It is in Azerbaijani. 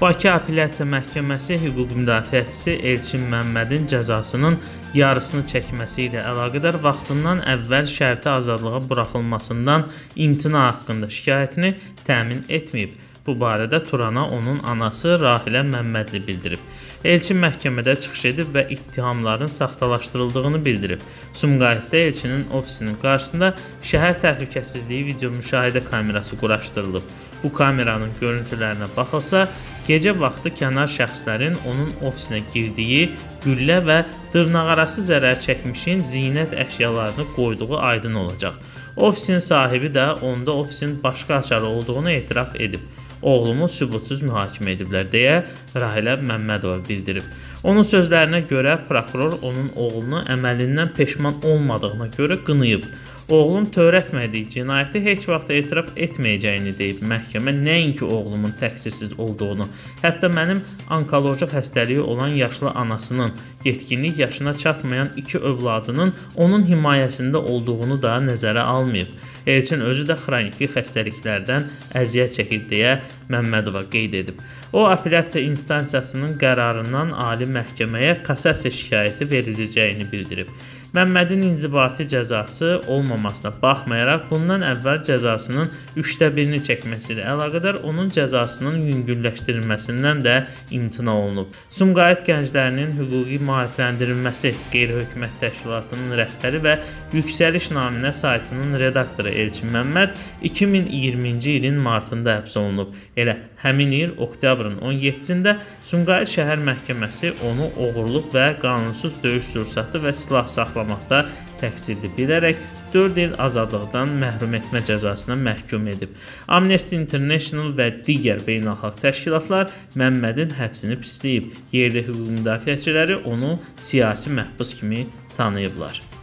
Bakı Apellyasiya Məhkəməsi hüquq müdafiəçisi Elçin Məmmədin cəzasının yarısını çəkməsi ilə əlaqədar vaxtından əvvəl şərti azadlığa buraxılmasından imtina haqqında şikayətini təmin etməyib. Bu barədə Turana onun anası Rahilə Məmmədli bildirib. Elçin məhkəmədə çıxış edib və ittihamların saxtalaşdırıldığını bildirib. Sumqayıtda Elçinin ofisinin qarşısında şəhər təhlükəsizliyi video müşahidə kamerası quraşdırılıb. Bu kameranın görüntülərinə baxılsa, gecə vaxtı kənar şəxslərin onun ofisinə girdiyi, güllə və dırnaqarası zərər çəkmişin zinət əşyalarını qoyduğu aydın olacaq. Ofisin sahibi də onda ofisin başqa açarı olduğunu etiraf edib. Oğlumu sübutsuz mühakimə ediblər deyə Rahilə Məmmədova bildirib. Onun sözlərinə görə prokuror onun oğlunu əməlindən peşman olmadığına görə qınayıb. Oğlum törətmədiyi cinayəti heç vaxt etiraf etməyəcəyini deyib. Məhkəmə nəinki oğlumun təqsirsiz olduğunu, hətta mənim onkoloji xəstəliyi olan yaşlı anasının, yetkinlik yaşına çatmayan iki övladının onun himayəsində olduğunu da nəzərə almayıb. Elçin özü də xroniki xəstəliklərdən əziyyət çəkir deyə Məmmədova qeyd edib. O apellyasiya instansiyasının qərarından ali məhkəməyə kassasiya şikayəti veriləcəyini bildirib. Məmmədin inzibati cəzası olmamasına baxmayaraq bundan əvvəl cəzasının 3də 1-ni çəkməsi ilə əlaqədar onun cəzasının yüngülləşdirilməsindən də imtina olunub. Sumqayıt gənclərinin hüquqi maarifləndirilməsi qeyri-hökumət təşkilatının rəhbəri və Yüksəliş naminə saytının redaktoru Elçin Məmməd 2020-ci ilin martında həbs olunub. Elə həmin il oktyabrın 17-sində Sumqayıt şəhər məhkəməsi onu oğurluq və qanunsuz döyüş sursatı və silah saxlama saxlamaqda təqsirli bilərək 4 il azadlıqdan məhrum etmə cəzasına məhkum edib. Amnesty International və digər beynəlxalq təşkilatlar Məmmədin həbsini pisləyib. Yerli hüquq müdafiəçiləri onu siyasi məhbus kimi tanıyıblar.